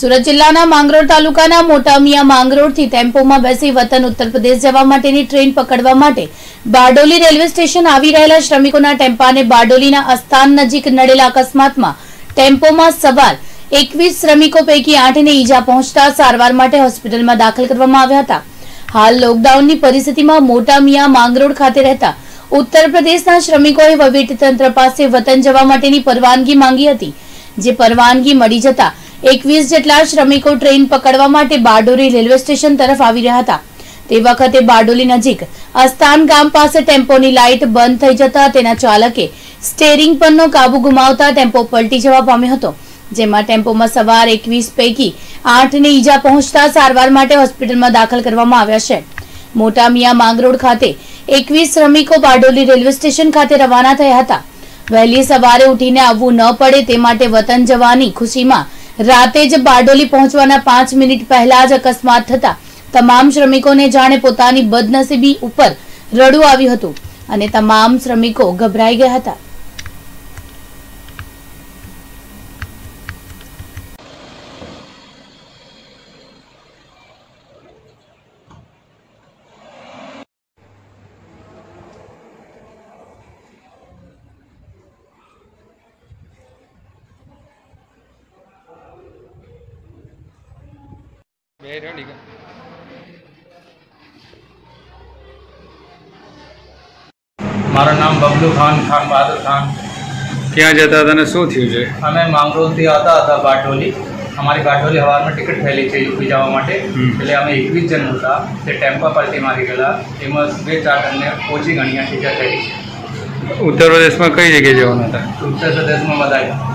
સુરત જિલ્લાના માંગરોળ તાલુકાના મોટામિયા માંગરોળથી ટેમ્પોમાં બેસી વતન ઉત્તર પ્રદેશ જવા માટેની ટ્રેન પકડવા માટે બારડોલી રેલવે સ્ટેશન આવી રહેલા શ્રમિકોના ટેમ્પાને બારડોલીના અસ્થાન નજીક નડેલા અકસ્માતમાં ટેમ્પોમાં સવાર એકવીસ શ્રમિકો પૈકી આઠને ઈજા પહોંચતા સારવાર માટે હોસ્પિટલમાં દાખલ કરવામાં આવ્યા હતા. હાલ લોકડાઉનની પરિસ્થિતિમાં મોટામિયા માંગરોળ ખાતે રહેતા ઉત્તર પ્રદેશના શ્રમિકોએ વહીવટીતંત્ર પાસે વતન જવા માટેની પરવાનગી માંગી હતી, જે પરવાનગી મળી જતા એકવીસ જેટલા શ્રમિકો ટ્રેન પકડવા માટે બારડોલી રેલવે સ્ટેશન તરફ આવી રહ્યા હતા. તે વખતે બારડોલી નજીક અસ્તાન ગામ પાસે ટેમ્પોની લાઇટ બંધ થઈ જતા તેના ચાલકે સ્ટેરિંગ પરનો કાબુ ગુમાવતા ટેમ્પો પલટી જવા પામ્યો હતો, જેમાં ટેમ્પોમાં સવાર એકવીસ પૈકી આઠને ઈજા પહોંચતા સારવાર માટે હોસ્પિટલમાં દાખલ કરવામાં આવ્યા છે. મોટા મિયા માંગરોળ ખાતે એકવીસ શ્રમિકો બારડોલી રેલવે સ્ટેશન ખાતે રવાના થયા હતા. વહેલી સવારે ઉઠીને આવવું ન પડે તે માટે વતન જવાની ખુશીમાં રાતે જ બારડોલી પહોંચવાના પાંચ મિનિટ પહેલા જ અકસ્માત થતા તમામ શ્રમિકોને જાણે પોતાની બદનસીબી ઉપર રડું આવ્યું હતું અને તમામ શ્રમિકો ગભરાઈ ગયા હતા. બે રેડી મારું નામ બબલુ ખાન ખાન બહાદુર ખાન. ક્યાં જતા હતા ને શું થયું છે? અમે માંગરોળથી આવતા હતા બારડોલી અમારી બારડોલી હવારમાં ટિકિટ થયેલી છે યુપી જવા માટે. એટલે અમે એકવીસ જણ હતા. તે ટેમ્પા પરથી મારી ગયેલા. એમાં બે ચાર જણને ઓછી ગણ્યા ટીચર થઈ ઉત્તર પ્રદેશમાં કઈ જગ્યાએ જવાના હતા? ઉત્તર પ્રદેશમાં બધા